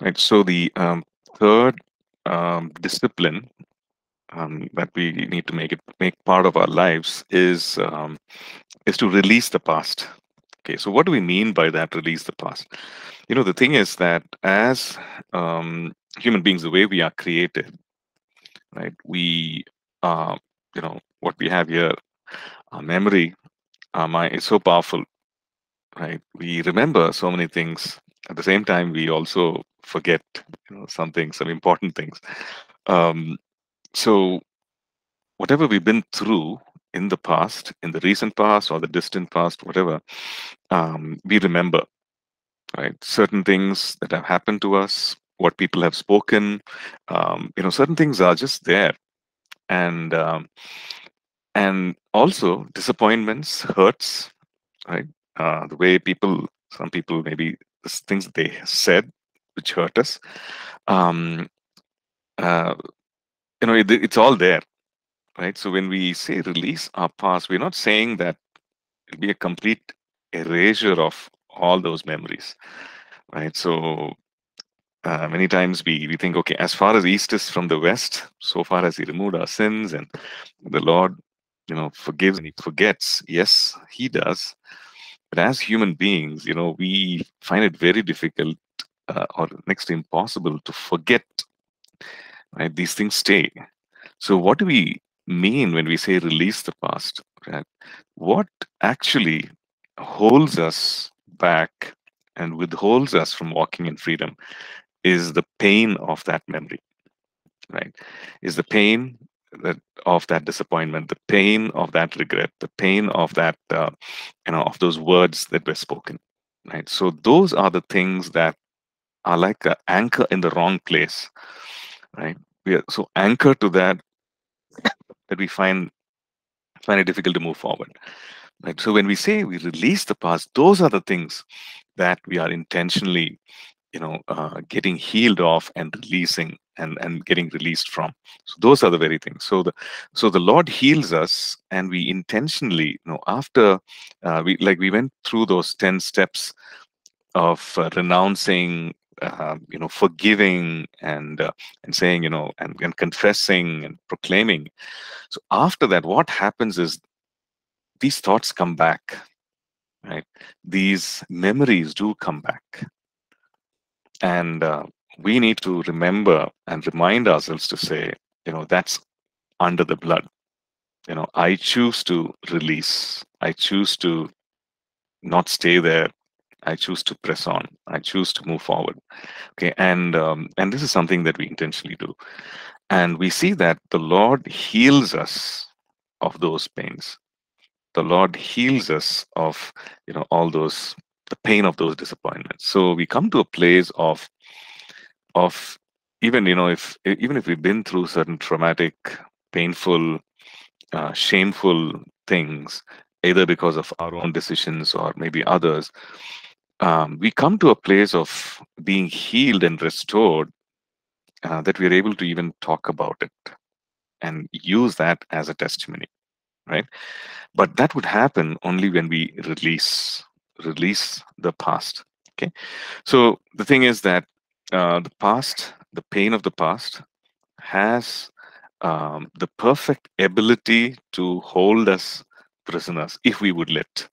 Right. So the um, third um, discipline um, that we need to make it make part of our lives is um, is to release the past. Okay. So what do we mean by that? Release the past. You know, the thing is that as um, human beings, the way we are created, right? We, uh, you know, what we have here, our memory, our mind is so powerful, right? We remember so many things. At the same time, we also forget, you know, something, some important things. Um, so, whatever we've been through in the past, in the recent past or the distant past, whatever, um, we remember, right? Certain things that have happened to us, what people have spoken, um, you know, certain things are just there, and um, and also disappointments, hurts, right? Uh, the way people, some people maybe things that they said which hurt us. Um, uh, you know, it, it's all there, right? So when we say release our past, we're not saying that it'll be a complete erasure of all those memories, right? So uh, many times we, we think, okay, as far as east is from the west, so far as he removed our sins and the Lord, you know, forgives and he forgets. Yes, he does. But as human beings, you know, we find it very difficult uh, or next to impossible to forget, right? These things stay. So what do we mean when we say release the past? Right? What actually holds us back and withholds us from walking in freedom is the pain of that memory, right? Is the pain that of that disappointment, the pain of that regret, the pain of that, uh, you know, of those words that were spoken, right? So those are the things that are like an anchor in the wrong place, right? We are so anchored to that that we find find it difficult to move forward. Right. So when we say we release the past, those are the things that we are intentionally you know uh, getting healed off and releasing and and getting released from. So those are the very things. So the so the lord heals us and we intentionally you know after uh, we like we went through those 10 steps of uh, renouncing uh, you know forgiving and uh, and saying you know and, and confessing and proclaiming. So after that what happens is these thoughts come back right? These memories do come back and uh, we need to remember and remind ourselves to say, you know, that's under the blood. You know, I choose to release. I choose to not stay there. I choose to press on. I choose to move forward. Okay, and um, and this is something that we intentionally do, and we see that the Lord heals us of those pains. The Lord heals us of you know all those the pain of those disappointments. So we come to a place of of even you know if even if we've been through certain traumatic painful uh, shameful things either because of our own decisions or maybe others um, we come to a place of being healed and restored uh, that we're able to even talk about it and use that as a testimony right? But that would happen only when we release release the past okay? So the thing is that uh, the past the pain of the past has um, the perfect ability to hold us prisoners if we would let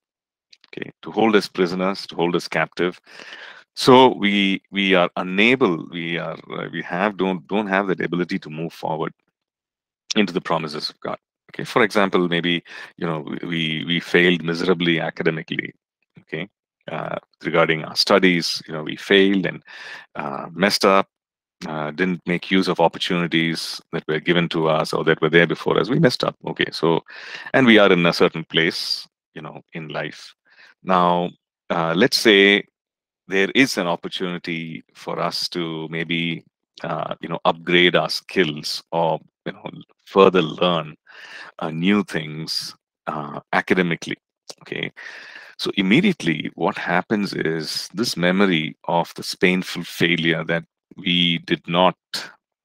okay? To hold us prisoners to hold us captive. So we we are unable we are uh, we have don't don't have that ability to move forward into the promises of god okay? For example maybe you know we we failed miserably academically okay uh, regarding our studies you know we failed and uh, messed up uh, didn't make use of opportunities that were given to us or that were there before us. We messed up. Okay so and we are in a certain place you know in life. Now uh, let's say there is an opportunity for us to maybe uh, you know upgrade our skills or you know further learn uh, new things academically okay so immediately what happens is this memory of this painful failure that we did not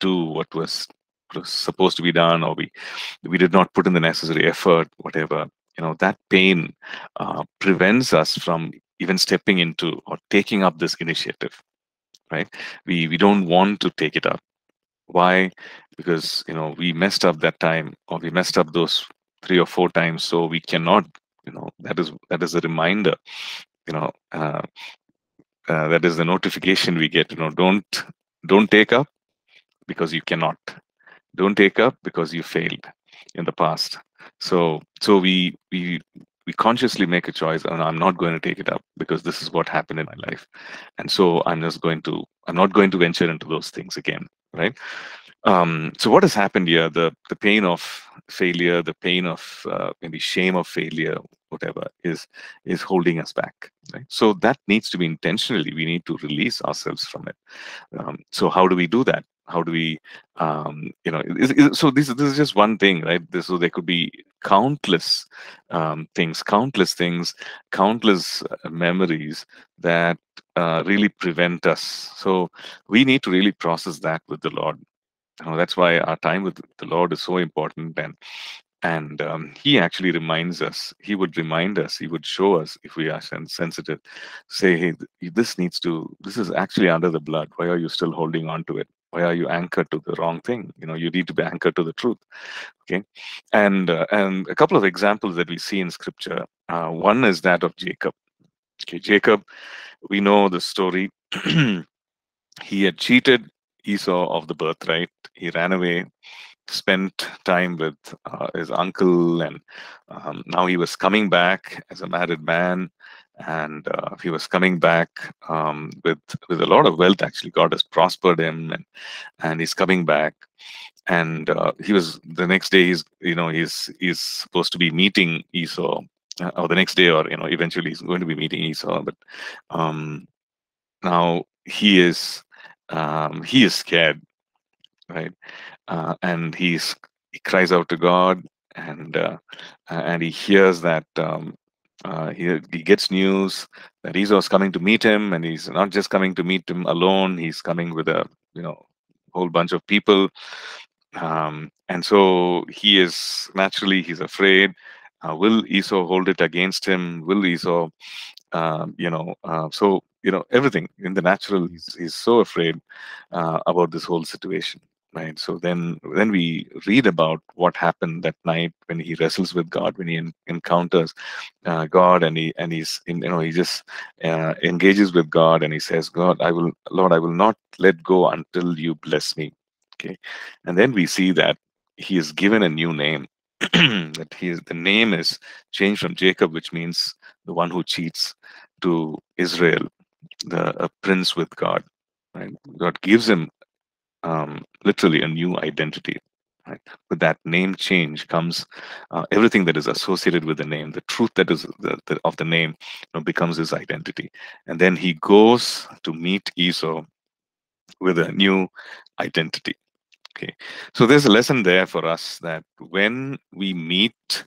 do what was, supposed to be done or we we did not put in the necessary effort, whatever, you know, that pain uh, prevents us from even stepping into or taking up this initiative, right? We we don't want to take it up. Why? Because you know we messed up that time, or we messed up those three or four times, so we cannot. You know that is that is a reminder. You know uh, uh, that is the notification we get. You know don't don't take up because you cannot. Don't take up because you failed in the past. So so we we we consciously make a choice and i'm not going to take it up because this is what happened in my life and so i'm just going to i'm not going to venture into those things again right um, so what has happened here? The the pain of failure the pain of uh, maybe shame of failure whatever is is holding us back right? So that needs to be intentionally we need to release ourselves from it. Um, so how do we do that? How do we um, you know is, is, so this, this is just one thing right? This, so there could be countless um, things countless things countless uh, memories that uh, really prevent us. So we need to really process that with the lord you know, that's why our time with the lord is so important and and um, he actually reminds us he would remind us he would show us if we are sensitive say hey this needs to this is actually under the blood. Why are you still holding on to it? Why are you anchored to the wrong thing? You know you need to be anchored to the truth. Okay? And uh, and a couple of examples that we see in scripture uh, one is that of jacob. Okay jacob we know the story. He had cheated esau of the birthright he ran away spent time with uh, his uncle and um, now he was coming back as a married man and uh, he was coming back um, with with a lot of wealth. Actually, God has prospered him, and and he's coming back. And uh, he was the next day. He's you know he's he's supposed to be meeting Esau, uh, or the next day, or you know eventually he's going to be meeting Esau. But um, now he is um, he is scared, right? Uh, and he's he cries out to God, and uh, and he hears that um, uh, he, he gets news that Esau's coming to meet him, and he's not just coming to meet him alone. He's coming with a you know whole bunch of people, um, and so he is naturally he's afraid. Uh, will Esau hold it against him? Will Esau, um, you know, uh, so you know everything in the natural. He's, he's so afraid uh, about this whole situation right so then then we read about what happened that night when he wrestles with god when he en encounters uh, god and he and he's in, you know he just uh, engages with god and he says god i will lord i will not let go until you bless me okay and then we see that he is given a new name that he is the name is changed from jacob which means the one who cheats to israel the prince with god right god gives him um, literally a new identity. Right? With that name change comes uh, everything that is associated with the name, the truth that is the, the, of the name you know, becomes his identity. And then he goes to meet Esau with a new identity. Okay, so there's a lesson there for us that when we meet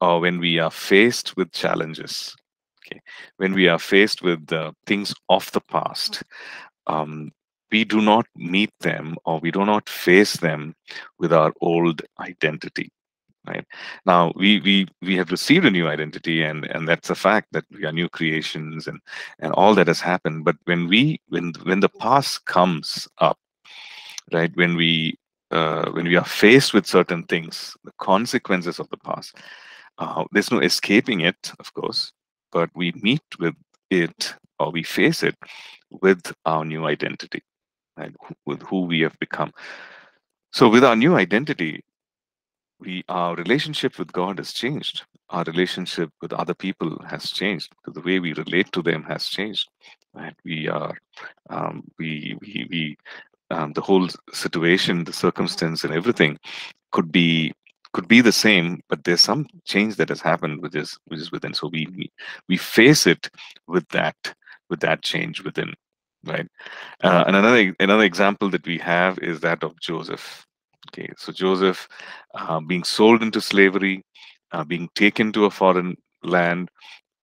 or when we are faced with challenges, okay, when we are faced with the things of the past, um, we do not meet them or we do not face them with our old identity right? Now we we we have received a new identity and and that's a fact that we are new creations and and all that has happened. But when we when when the past comes up right when we uh, when we are faced with certain things the consequences of the past uh, there's no escaping it of course but we meet with it or we face it with our new identity and with who we have become. So with our new identity, we our relationship with God has changed. Our relationship with other people has changed. The way we relate to them has changed. Right? We are um, we we we um, the whole situation, the circumstance, and everything could be could be the same, but there's some change that has happened, which is which is within. So we we, face it with that with that change within right? Uh, and another another example that we have is that of Joseph. Okay, so Joseph uh, being sold into slavery, uh, being taken to a foreign land,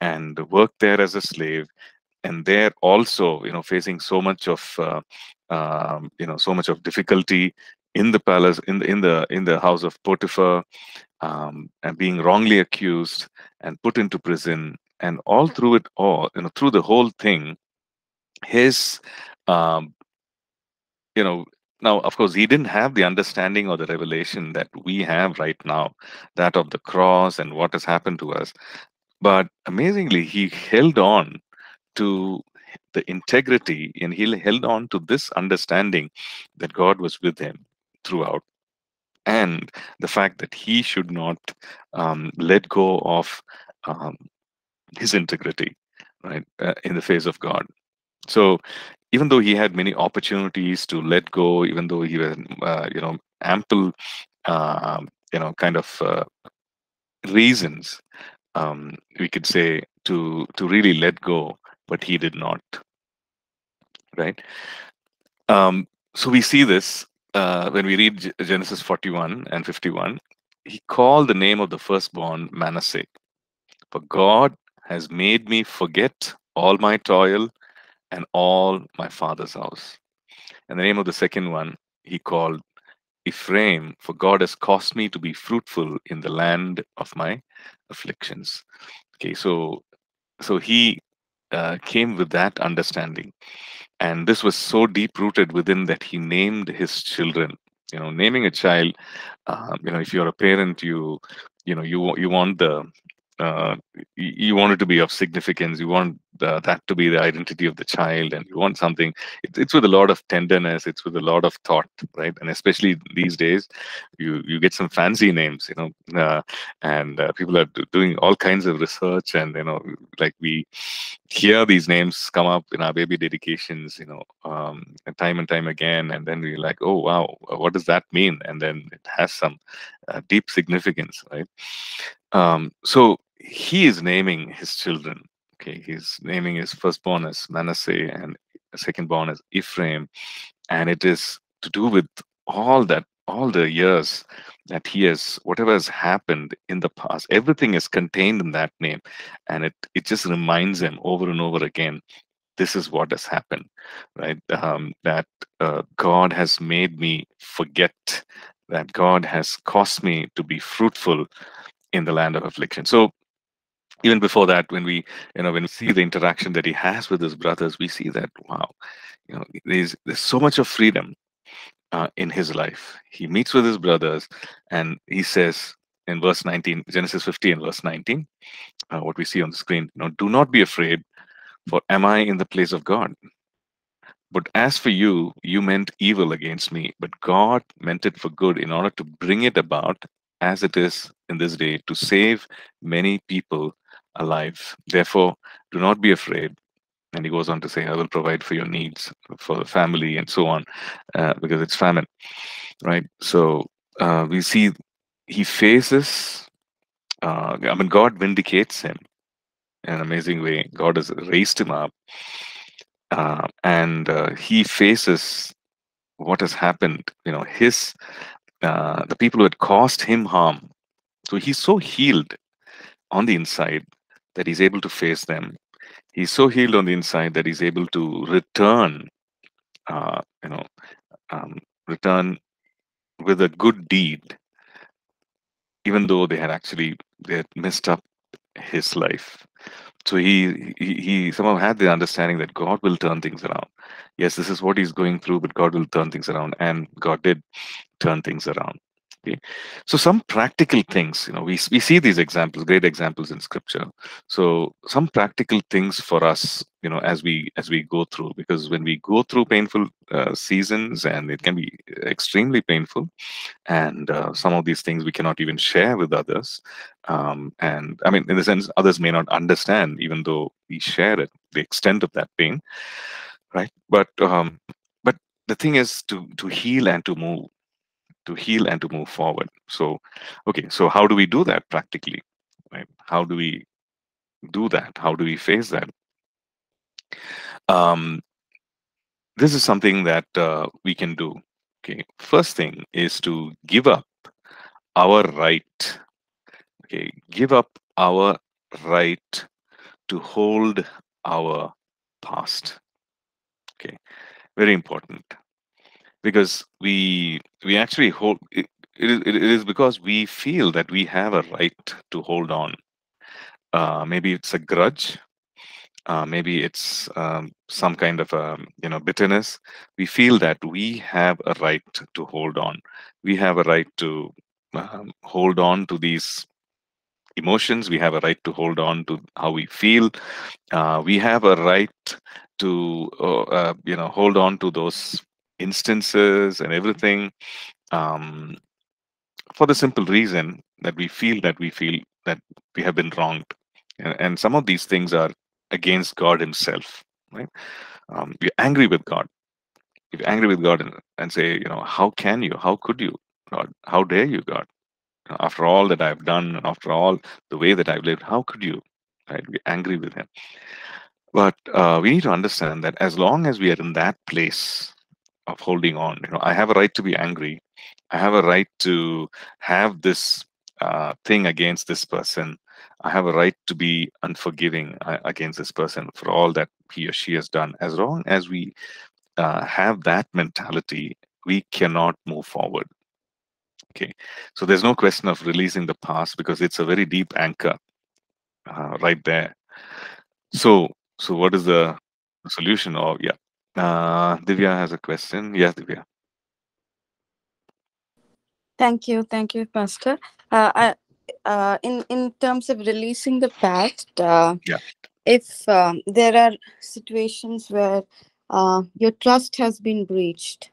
and work there as a slave, and there also, you know, facing so much of, uh, um, you know, so much of difficulty in the palace, in the in the in the house of Potiphar, um, and being wrongly accused and put into prison, and all through it all, you know, through the whole thing, his um, you know, now, of course, he didn't have the understanding or the revelation that we have right now, that of the cross and what has happened to us. But amazingly, he held on to the integrity and he held on to this understanding that God was with him throughout. And the fact that he should not um, let go of um, his integrity, right, uh, in the face of God. So even though he had many opportunities to let go, even though he had, uh, you know, ample, uh, you know, kind of uh, reasons, um, we could say to to really let go, but he did not. Right. Um, so we see this uh, when we read Genesis 41 and 51. He called the name of the firstborn Manasseh, for God has made me forget all my toil and all my father's house. And the name of the second one he called Ephraim, for God has caused me to be fruitful in the land of my afflictions. Okay, so so he uh, came with that understanding, and this was so deep rooted within that he named his children. You know, naming a child, um, you know, if you're a parent, you you know you you want the uh, you want it to be of significance. You want uh, that to be the identity of the child, and you want something. It, it's with a lot of tenderness. It's with a lot of thought, right? And especially these days, you you get some fancy names, you know, uh, and uh, people are doing all kinds of research, and you know, like we hear these names come up in our baby dedications, you know, um, time and time again, and then we're like, oh wow, what does that mean? And then it has some uh, deep significance, right? Um, so he is naming his children. Okay, he's naming his firstborn as Manasseh and secondborn as Ephraim, and it is to do with all that, all the years that he has, whatever has happened in the past, everything is contained in that name, and it it just reminds him over and over again this is what has happened right? Um, that uh, god has made me forget that god has caused me to be fruitful in the land of affliction. So even before that, when we, you know, when we see the interaction that he has with his brothers, we see that wow, you know, there's there's so much of freedom uh, in his life. He meets with his brothers, and he says in verse 19, Genesis 15, verse 19, uh, what we see on the screen, you know, do not be afraid, for am I in the place of God? But as for you, you meant evil against me, but God meant it for good in order to bring it about as it is in this day to save many people alive. Therefore, do not be afraid. And he goes on to say, I will provide for your needs, for the family, and so on, uh, because it's famine, right? So uh, we see he faces, uh, I mean, God vindicates him in an amazing way. God has raised him up, uh, and uh, he faces what has happened. You know, his uh, the people who had caused him harm. So he's so healed on the inside that he's able to face them. He's so healed on the inside that he's able to return, uh, you know, um, return with a good deed, even though they had actually they had messed up his life. So he, he he somehow had the understanding that God will turn things around. Yes, this is what he's going through, but God will turn things around, and God did turn things around. Okay. So some practical things, you know, we, we see these examples, great examples in scripture. So some practical things for us, you know, as we as we go through, because when we go through painful uh, seasons, and it can be extremely painful, and uh, some of these things we cannot even share with others. Um, and I mean, in the sense, others may not understand, even though we share it, the extent of that pain, right? But um, but the thing is to to heal and to move to heal and to move forward. So, okay, so how do we do that practically? Right? How do we do that? How do we face that? Um, this is something that uh, we can do. Okay, first thing is to give up our right. Okay, give up our right to hold our past. Okay, very important because we we actually hold it, it, is, it is because we feel that we have a right to hold on. Uh, maybe it's a grudge uh, maybe it's um, some kind of a you know bitterness. We feel that we have a right to hold on. We have a right to um, hold on to these emotions. We have a right to hold on to how we feel. Uh, we have a right to uh, uh you know hold on to those instances and everything um, for the simple reason that we feel that we feel that we have been wronged. And, and some of these things are against god himself right? Um, we're angry with god. If you're angry with god and, and say you know how can you? How could you god? How dare you god? After all that i've done and after all the way that i've lived how could you right? Be angry with him. But uh, we need to understand that as long as we are in that place of holding on you know i have a right to be angry. I have a right to have this uh, thing against this person. I have a right to be unforgiving uh, against this person for all that he or she has done. As long as we uh, have that mentality we cannot move forward. Okay? So there's no question of releasing the past because it's a very deep anchor uh, right there. So so what is the solution? Of yeah uh, Divya has a question. Yes, Divya. Thank you, thank you, Pastor. Uh, I, uh, in in terms of releasing the past, uh, yeah. if um, there are situations where uh, your trust has been breached,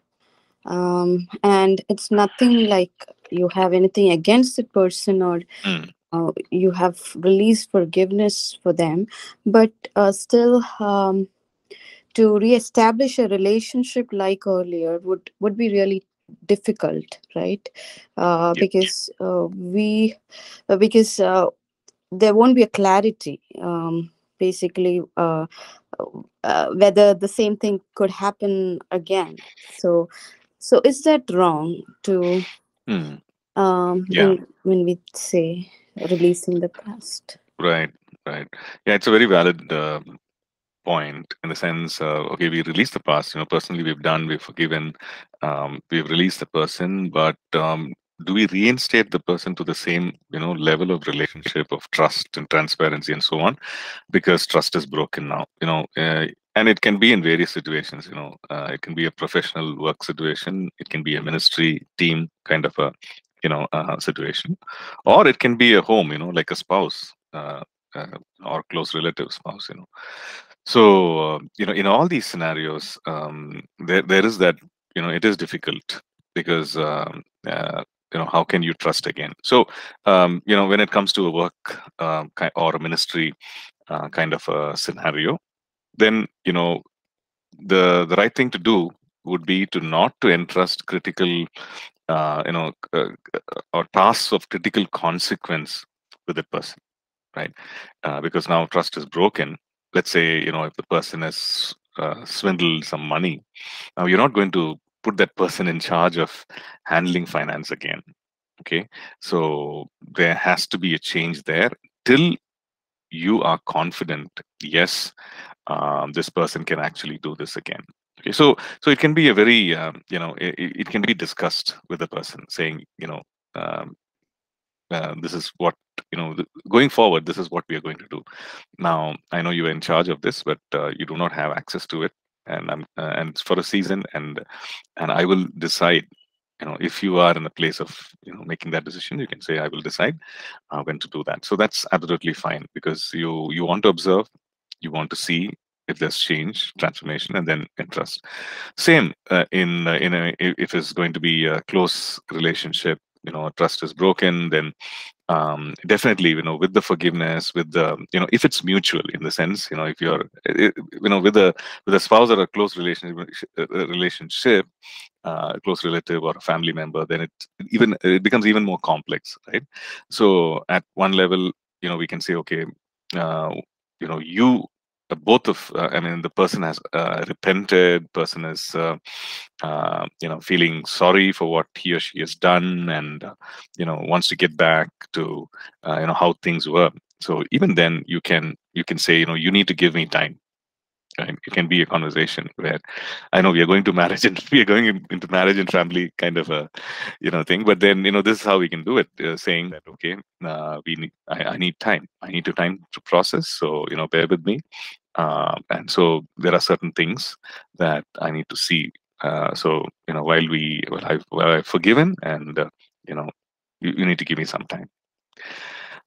um, and it's nothing like you have anything against the person or mm. uh, you have released forgiveness for them, but uh, still um, to reestablish a relationship like earlier would would be really difficult right uh, Yep. because uh, we uh, because uh, there won't be a clarity um, basically uh, uh, whether the same thing could happen again so so is that wrong to Mm. um, Yeah. when, when we say releasing the past Right, right. Yeah, it's a very valid uh, point in the sense, uh, okay, we release the past. You know, personally, we've done, we've forgiven, um, we've released the person, but um, do we reinstate the person to the same, you know, level of relationship of trust and transparency and so on? Because trust is broken now. You know, uh, and it can be in various situations. You know, uh, it can be a professional work situation. It can be a ministry team kind of a, you know, uh, situation, or it can be a home. You know, like a spouse. Uh, uh, or close relative spouse you know so uh, you know in all these scenarios um, there there is that you know it is difficult because um, uh, you know how can you trust again? So um, you know when it comes to a work ki- or a ministry uh, kind of a scenario then you know the the right thing to do would be to not to entrust critical uh, you know uh, uh, or tasks of critical consequence with the person right? Uh, because now trust is broken let's say you know if the person has uh, swindled some money now you're not going to put that person in charge of handling finance again okay? So there has to be a change there till you are confident yes um, this person can actually do this again okay? So so it can be a very um, you know it, it can be discussed with the person saying you know um, uh, this is what you know th- going forward this is what we are going to do. Now i know you are in charge of this but uh, you do not have access to it and i'm uh, and it's for a season and and i will decide you know if you are in a place of you know making that decision you can say i will decide uh, when to do that. So that's absolutely fine because you you want to observe you want to see if there's change transformation and then interest. Same uh, in uh, in a if it's going to be a close relationship you know trust is broken then um, definitely you know with the forgiveness with the you know if it's mutual in the sense you know if you're you know with a with a spouse or a close relationship uh, relationship uh, a close relative or a family member then it even it becomes even more complex right? So at one level you know we can say okay uh, you know you uh, both of uh, i mean the person has uh, repented person is uh, uh, you know feeling sorry for what he or she has done and uh, you know wants to get back to uh, you know how things were. So even then you can you can say you know you need to give me time right? it can be a conversation where i know we are going to marriage and we are going in, into marriage and family kind of a you know thing but then you know this is how we can do it uh, saying that okay uh, we need I, I need time i need to time to process so you know bear with me uh, and so there are certain things that I need to see. Uh, so you know, while we, well, I've, well, I've forgiven, and uh, you know, you, you, need to give me some time.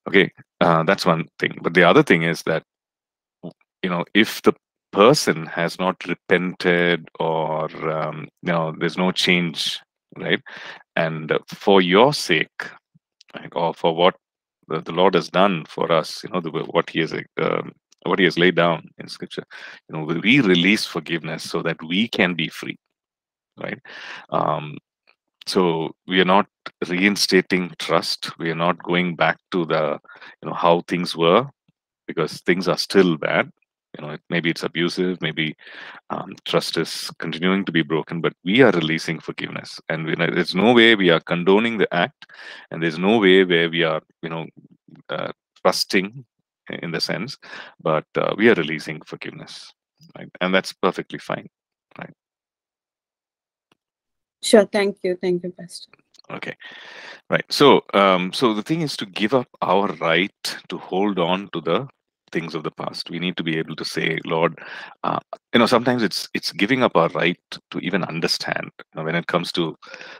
Okay, uh, that's one thing. But the other thing is that you know, if the person has not repented or um, you know, there's no change, right? And for your sake, right, or for what the, the Lord has done for us, you know, the, what He has um, what he has laid down in scripture you know we release forgiveness so that we can be free right? Um, so we are not reinstating trust. We are not going back to the you know how things were because things are still bad you know maybe it's abusive maybe um, trust is continuing to be broken but we are releasing forgiveness and know, there's no way we are condoning the act and there's no way where we are you know uh, trusting in the sense, but uh, we are releasing forgiveness, right? And that's perfectly fine, right? Sure. Thank you. Thank you, Pastor. Okay, right. So, um, so the thing is to give up our right to hold on to the things of the past. We need to be able to say, Lord, uh, you know, sometimes it's it's giving up our right to even understand you know, when it comes to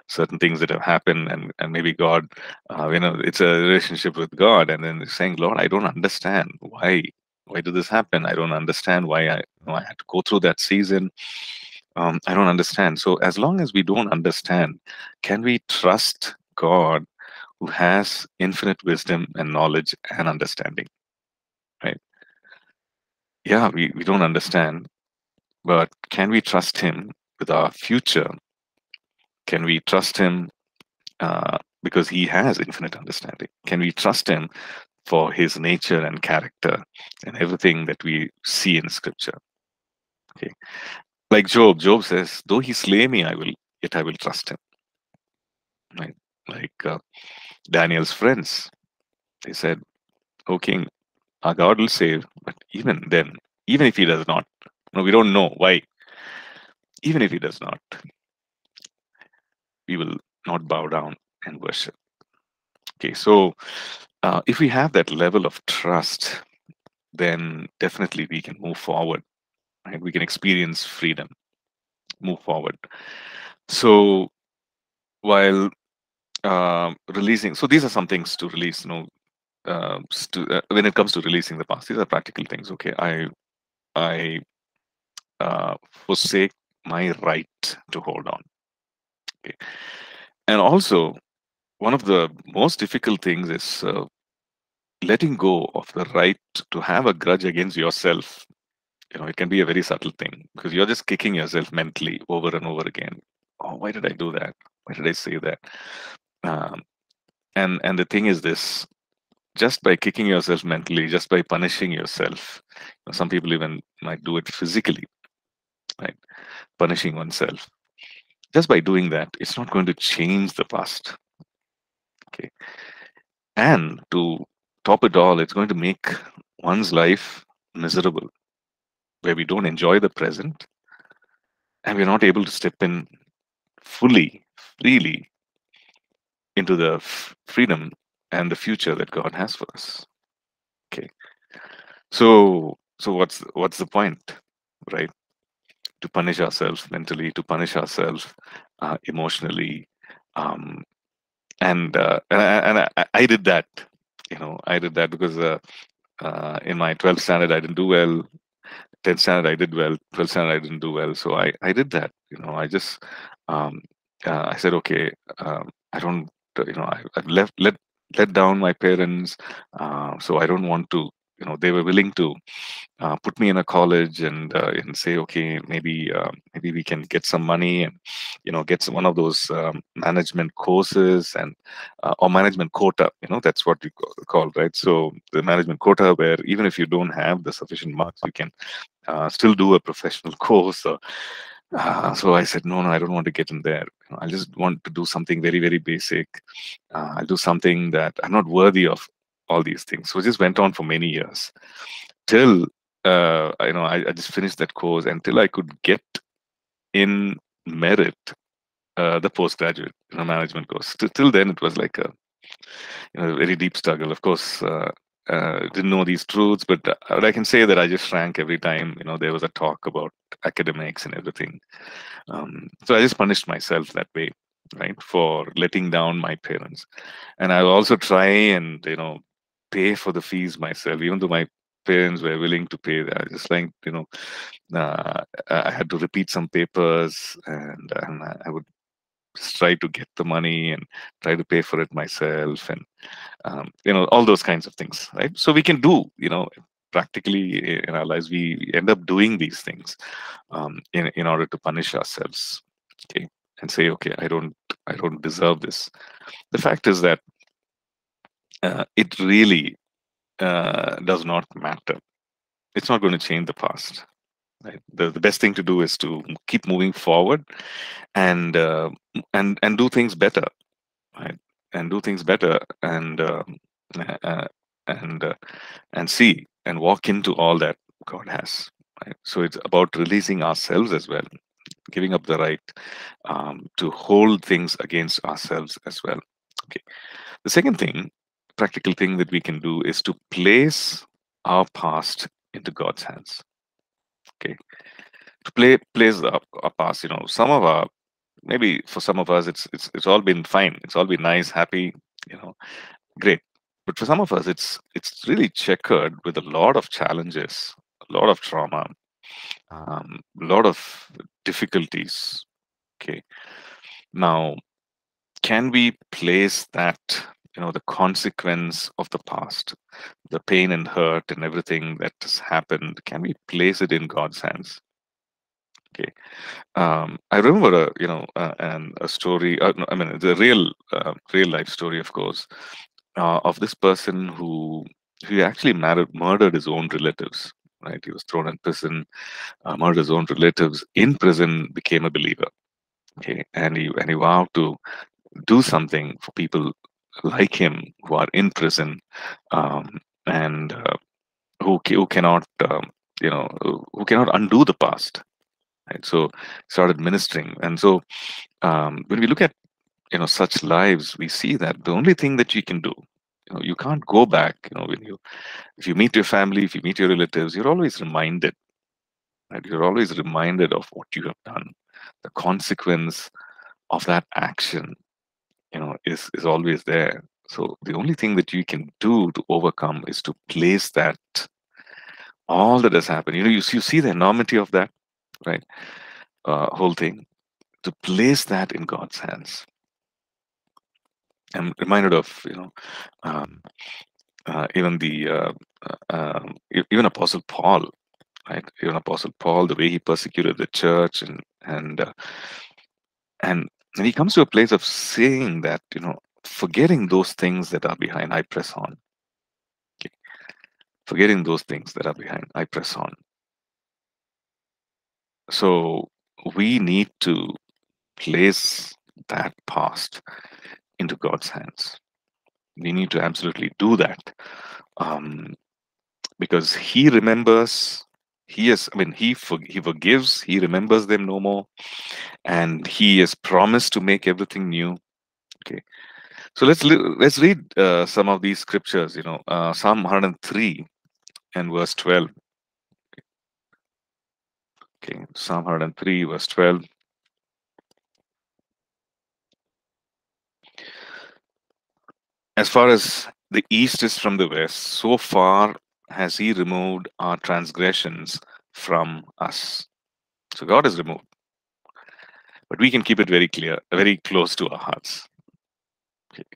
certain things that have happened, and and maybe God, uh, you know, it's a relationship with God, and then saying, Lord, I don't understand why why did this happen? I don't understand why I you know, I had to go through that season. Um, I don't understand. So as long as we don't understand, can we trust God who has infinite wisdom and knowledge and understanding? Yeah, we, we don't understand, but can we trust him with our future? Can we trust him uh, because he has infinite understanding? Can we trust him for his nature and character and everything that we see in scripture? Okay. Like Job, Job says, though he slay me, I will, yet I will trust him. Right? Like uh, Daniel's friends, they said, O king, our God will save, but even then, even if He does not, no, we don't know why. Even if He does not, we will not bow down and worship. Okay, so uh, if we have that level of trust, then definitely we can move forward. Right? We can experience freedom, move forward. So while uh, releasing, so these are some things to release. You know, uh, uh, when it comes to releasing the past, these are practical things. Okay, I I uh, forsake my right to hold on. Okay, and also one of the most difficult things is uh, letting go of the right to have a grudge against yourself. You know, it can be a very subtle thing because you're just kicking yourself mentally over and over again. Oh, why did I do that? Why did I say that? Um, and and the thing is this just by kicking yourself mentally, just by punishing yourself. You know, some people even might do it physically, right? Punishing oneself. Just by doing that, it's not going to change the past. Okay. And to top it all, it's going to make one's life miserable, where we don't enjoy the present and we're not able to step in fully, freely into the freedom and the future that God has for us. Okay. So so what's what's the point, right? To punish ourselves mentally, to punish ourselves uh, emotionally, um, and uh, and, I, and I, I, did that. You know, I did that because uh, uh, in my 12th standard I didn't do well. 10th standard I did well. 12th standard I didn't do well. So I I did that. You know, I just um, uh, I said okay. Um, I don't you know I, I left let let down my parents uh, so i don't want to you know they were willing to uh, put me in a college and uh, and say okay maybe uh, maybe we can get some money and you know get some, one of those um, management courses and uh, or management quota you know that's what you call right? So the management quota where even if you don't have the sufficient marks you can uh, still do a professional course or uh, so I said, no, no, I don't want to get in there. I just want to do something very, very basic. Uh, I'll do something that I'm not worthy of all these things. So it just went on for many years till, uh, you know, I, I, just finished that course until I could get in merit uh, the postgraduate you know, management course. Till, then, it was like a, you know, very deep struggle. Of course, uh, uh, didn't know these truths, but, uh, but I can say that I just shrank every time you know there was a talk about academics and everything. Um, so I just punished myself that way, right, for letting down my parents. And I also try and you know pay for the fees myself, even though my parents were willing to pay. I just like you know, uh, I had to repeat some papers, and, and I would try to get the money and try to pay for it myself and um, you know all those kinds of things right? So we can do you know practically in our lives we end up doing these things um, in, in order to punish ourselves okay and say okay i don't i don't deserve this. The fact is that uh, it really uh, does not matter. It's not going to change the past right the, the best thing to do is to keep moving forward and uh, and and do things better right? And do things better and uh, uh, and uh, and see and walk into all that god has right? So it's about releasing ourselves as well giving up the right um, to hold things against ourselves as well okay? The second thing practical thing that we can do is to place our past into god's hands okay. To play plays the our past you know some of our maybe for some of us it's it's it's all been fine. It's all been nice happy you know great. But for some of us it's it's really checkered with a lot of challenges a lot of trauma um, a lot of difficulties. Okay. Now can we place that you know the consequence of the past the pain and hurt and everything that has happened can we place it in god's hands? Okay um, i remember a you know uh, and a story uh, i mean the real uh, real life story of course uh, of this person who who actually married, murdered his own relatives right? He was thrown in prison uh, murdered his own relatives in prison became a believer okay? And he and he vowed to do something for people like him who are in prison um, and uh, who who cannot um, you know who cannot undo the past right? So started ministering. And so um, when we look at you know such lives we see that the only thing that you can do you know you can't go back you know when you if you meet your family if you meet your relatives you're always reminded right? You're always reminded of what you have done the consequence of that action you know is is always there. So the only thing that you can do to overcome is to place that all that has happened. You know you, you see the enormity of that right? Uh, whole thing. To place that in god's hands. I'm reminded of you know um, uh, even the uh, uh um, even apostle paul right? Even apostle paul the way he persecuted the church and and uh, and and he comes to a place of saying that you know forgetting those things that are behind i press on. Okay. forgetting those things that are behind i press on. So we need to place that past into god's hands. We need to absolutely do that um, because he remembers he is i mean he for, he forgives he remembers them no more and he has promised to make everything new. Okay. So let's let's read uh, some of these scriptures you know uh, psalm 103 and verse 12 okay psalm 103 verse 12 as far as the east is from the west so far has he removed our transgressions from us. So God is removed. But we can keep it very clear, very close to our hearts.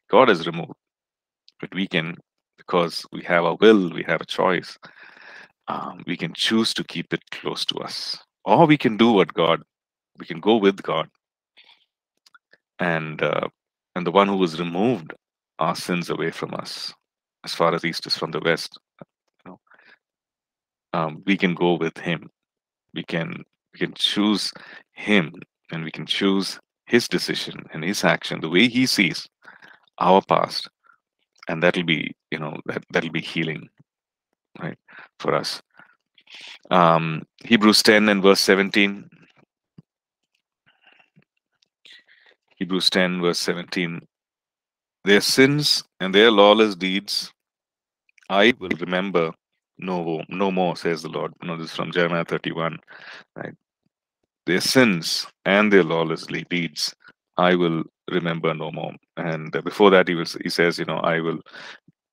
God is removed. But we can, because we have a will, we have a choice, um, we can choose to keep it close to us. Or we can do what God, we can go with God. And uh, and the one who has removed our sins away from us, as far as east is from the west, um, we can go with him. We can we can choose him and we can choose his decision and his action the way he sees our past. And that'll be you know that that'll be healing right for us. Um hebrews 10 and verse 17 hebrews 10 verse 17 their sins and their lawless deeds I will remember no no more, says the Lord. You know, this is from Jeremiah 31, right? Their sins and their lawless deeds, I will remember no more. And before that, he was he says, you know, I will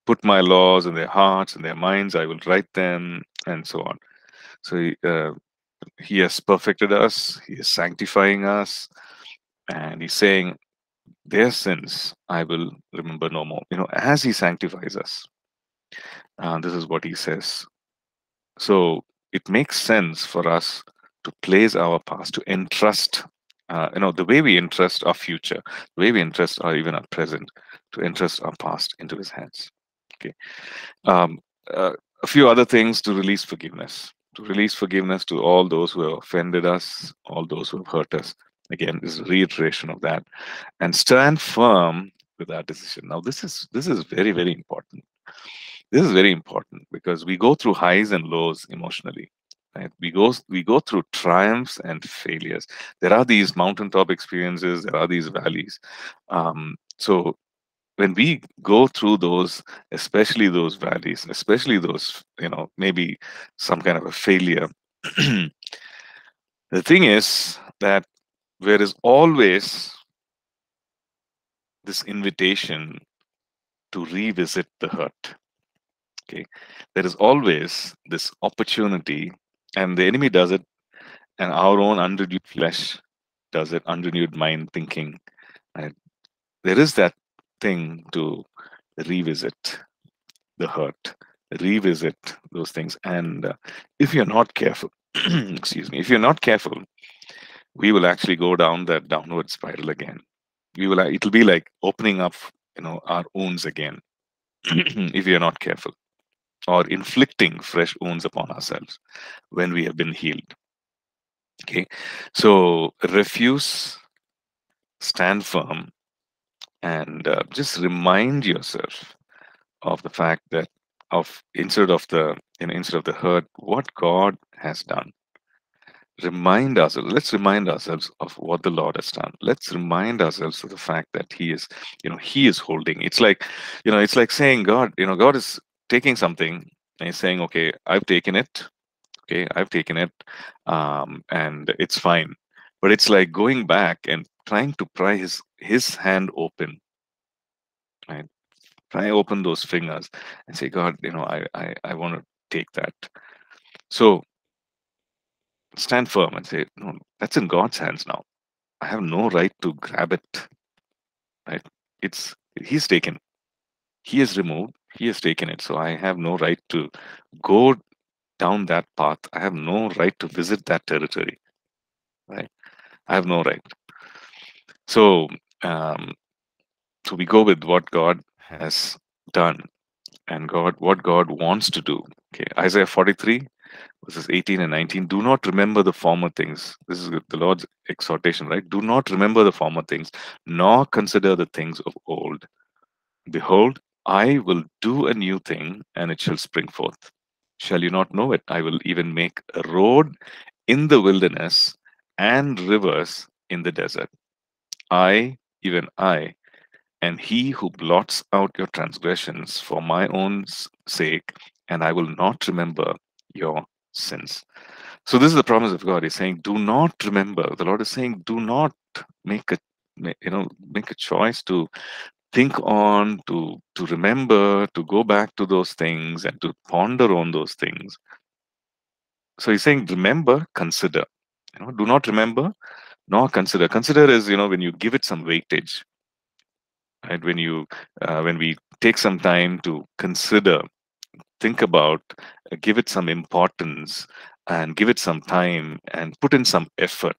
put my laws in their hearts and their minds. I will write them, and so on. So he, uh, he has perfected us. He is sanctifying us, and he's saying, their sins I will remember no more. You know, as he sanctifies us, uh, this is what he says. So it makes sense for us to place our past, to entrust, uh, you know, the way we entrust our future, the way we entrust our even our present, to entrust our past into his hands. Okay. Um, uh, a few other things to release forgiveness, to release forgiveness to all those who have offended us, all those who have hurt us. Again, this is reiteration of that, and stand firm with our decision. Now, this is this is very very important this is very important because we go through highs and lows emotionally right? We go we go through triumphs and failures. There are these mountaintop experiences there are these valleys. Um, so when we go through those especially those valleys especially those you know maybe some kind of a failure the thing is that there is always this invitation to revisit the hurt okay there is always this opportunity and the enemy does it and our own unrenewed flesh does it unrenewed mind thinking. There is that thing to revisit the hurt revisit those things. And uh, if you're not careful excuse me if you're not careful we will actually go down that downward spiral again. We will it'll be like opening up you know our wounds again if you're not careful or inflicting fresh wounds upon ourselves when we have been healed. Okay, so refuse, stand firm, and uh, just remind yourself of the fact that of instead of the you know, instead of the hurt, what God has done. Remind ourselves. Let's remind ourselves of what the Lord has done. Let's remind ourselves of the fact that He is, you know, He is holding. It's like, you know, it's like saying God, you know, God is taking something and saying, okay, I've taken it. Okay, I've taken it. Um, and it's fine. But it's like going back and trying to pry his his hand open. Right? Pry open those fingers and say, God, you know, I I, I want to take that. So stand firm and say, no, that's in God's hands now. I have no right to grab it. Right? It's he's taken. He is removed he has taken it. So i have no right to go down that path. I have no right to visit that territory right? I have no right. So um, so we go with what god has done and god what god wants to do. Okay isaiah 43 verses 18 and 19 do not remember the former things. This is the lord's exhortation right? Do not remember the former things nor consider the things of old. Behold I will do a new thing, and it shall spring forth. Shall you not know it? I will even make a road in the wilderness and rivers in the desert. I, even I, and he who blots out your transgressions for my own sake, and I will not remember your sins. So this is the promise of God. He's saying, do not remember. The Lord is saying, do not make a you know make a choice to think on, to to remember, to go back to those things and to ponder on those things. So he's saying, remember, consider. You know, do not remember, nor consider. Consider is you know when you give it some weightage, right? When you uh, when we take some time to consider, think about, uh, give it some importance, and give it some time and put in some effort.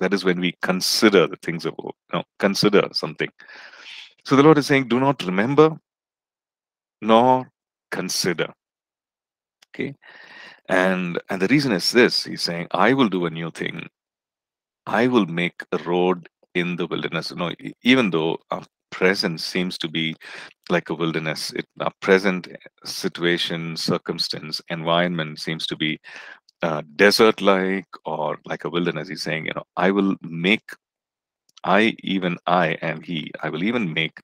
That is when we consider the things of you know, consider something. So the Lord is saying, do not remember nor consider. Okay. And and the reason is this he's saying, I will do a new thing. I will make a road in the wilderness. You know, even though our present seems to be like a wilderness, it, our present situation, circumstance, environment seems to be uh, desert like or like a wilderness. He's saying, you know, I will make I, even I am He. I will even make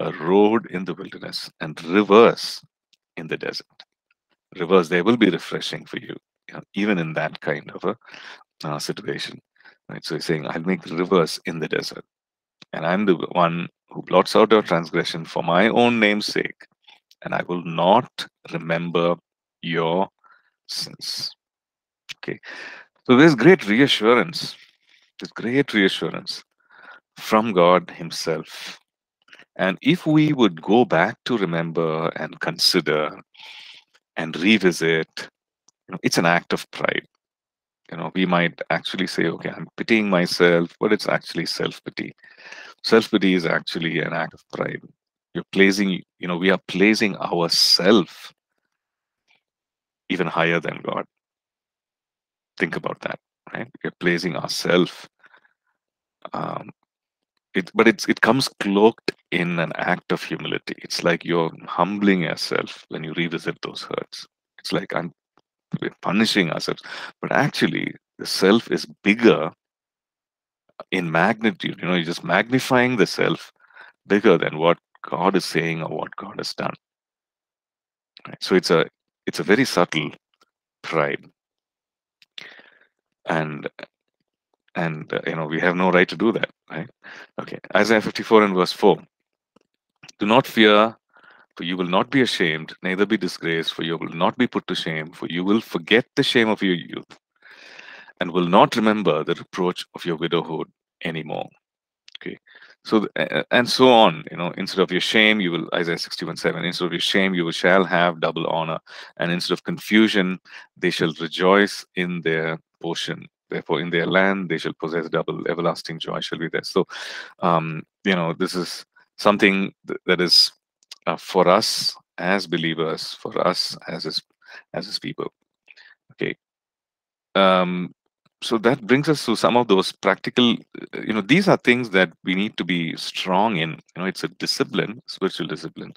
a road in the wilderness and rivers in the desert. Rivers, they will be refreshing for you, you know, even in that kind of a uh, situation. Right? So he's saying, I'll make rivers in the desert. And I'm the one who blots out your transgression for my own name's sake. And I will not remember your sins. Okay. So there's great reassurance. There's great reassurance from God Himself. And if we would go back to remember and consider and revisit, you know, it's an act of pride. You know, we might actually say, okay, I'm pitying myself, but it's actually self-pity. Self-pity is actually an act of pride. You're placing, you know, we are placing ourself even higher than God. Think about that, right? We're placing ourself um, it, but it's it comes cloaked in an act of humility. It's like you're humbling yourself when you revisit those hurts. It's like I'm we're punishing ourselves, but actually the self is bigger in magnitude. You know, you're just magnifying the self bigger than what God is saying or what God has done. So it's a it's a very subtle pride, and and uh, you know we have no right to do that right? Okay isaiah 54 and verse 4 do not fear for you will not be ashamed neither be disgraced for you will not be put to shame for you will forget the shame of your youth and will not remember the reproach of your widowhood anymore. Okay so and so on you know instead of your shame you will isaiah 61 7 instead of your shame you shall have double honor and instead of confusion they shall rejoice in their portion therefore in their land they shall possess double everlasting joy shall be there so um, you know this is something th that is uh, for us as believers for us as his, as his people. Okay. Um, so that brings us to some of those practical you know these are things that we need to be strong in. You know it's a discipline spiritual discipline.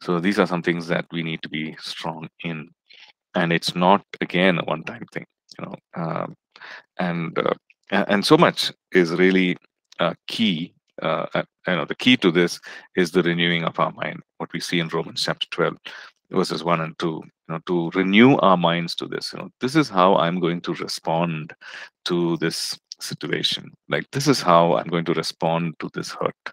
So these are some things that we need to be strong in. And it's not again a one time thing you know um, and uh, and so much is really uh, key. Uh, you know, the key to this is the renewing of our mind. What we see in Romans chapter 12, verses 1 and 2 you know to renew our minds to this you know this is how i'm going to respond to this situation like this is how i'm going to respond to this hurt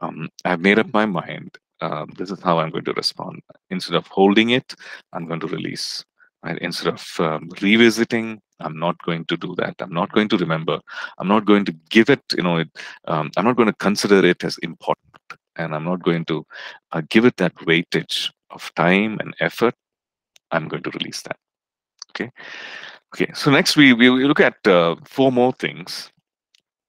um, i've made up my mind um, this is how i'm going to respond instead of holding it i'm going to release right instead of um, revisiting i'm not going to do that. I'm not going to remember. I'm not going to give it you know it, um, i'm not going to consider it as important. And i'm not going to uh, give it that weightage of time and effort. I'm going to release that. Okay? Okay so next we we look at uh, four more things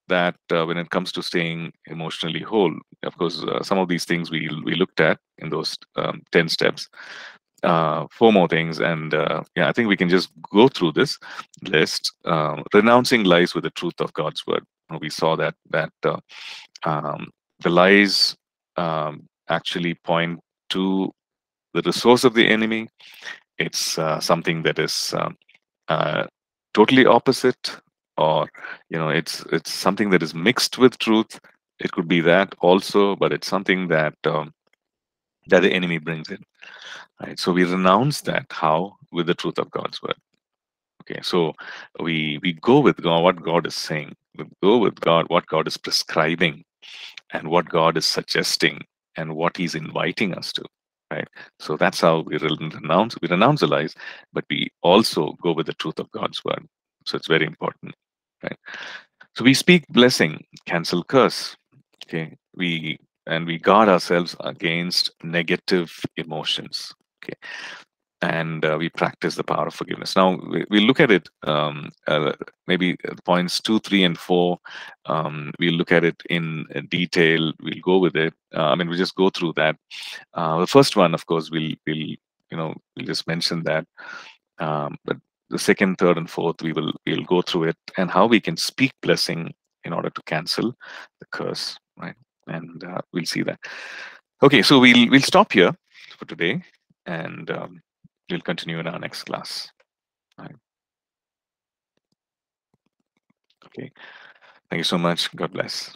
that uh, when it comes to staying emotionally whole. Of course uh, some of these things we we looked at in those um, 10 steps uh, four more things, and uh, yeah, I think we can just go through this list. Um, renouncing lies with the truth of God's word. We saw that that uh, um, the lies um, actually point to the resource of the enemy. It's uh, something that is um, uh, totally opposite, or you know, it's it's something that is mixed with truth. It could be that also, but it's something that um, that the enemy brings in. Right. So we renounce that. How? With the truth of God's word. Okay. So we we go with God, what God is saying. We go with God, what God is prescribing, and what God is suggesting, and what He's inviting us to. Right. So that's how we renounce. We renounce the lies, but we also go with the truth of God's word. So it's very important. Right. So we speak blessing, cancel curse. Okay. We and we guard ourselves against negative emotions okay? And uh, we practice the power of forgiveness. Now we, we look at it um, uh, maybe points two three and four um, we'll look at it in detail. We'll go with it. Uh, i mean we just go through that. Uh, the first one of course we'll we'll you know we'll just mention that. Um, but the second third and fourth we will we'll go through it and how we can speak blessing in order to cancel the curse right and uh, we'll see that. Okay, so we'll we'll stop here for today, and um, we'll continue in our next class. Okay, thank you so much. God bless.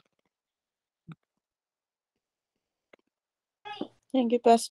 Thank you, Pastor.